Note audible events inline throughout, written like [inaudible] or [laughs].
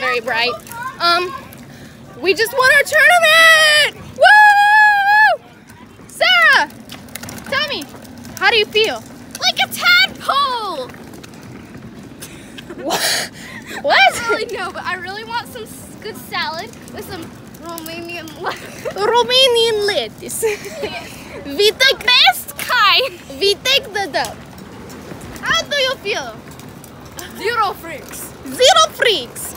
very bright. Um, we just won our tournament! Woo! Sarah, tell me, how do you feel? Like a tadpole! [laughs] What? I What? don't really know, but I really want some good salad with some Romanian lettuce. [laughs] Romanian lettuce. we take the best kind. we take the dub. How do you feel? Zero freaks. Zero freaks.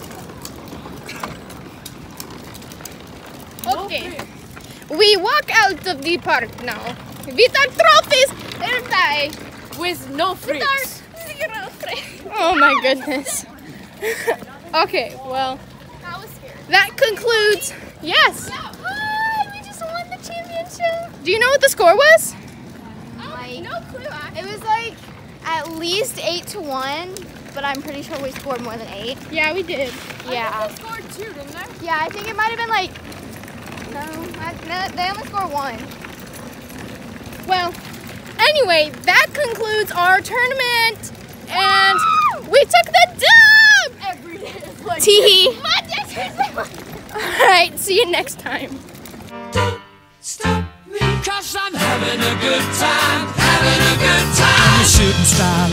Okay. We walk out of the park now. With our trophies and die. With no With our zero freaks. [laughs] Oh my goodness. [laughs] okay, well, That was scary. that concludes. Yes. we just won the championship. Do you know what the score was? Um, like, no clue. It was like at least eight to one, but I'm pretty sure we scored more than eight. Yeah, we did. Yeah. I scored two, didn't I? Yeah, I think it might have been like. No, I, no, they only scored one. Well, anyway, that concludes our tournament, and we took the dub. Every day is like. Tee. My dad's All right, see you next time. Stop me, cause I'm having a good time, having a good time. I'm a shooting star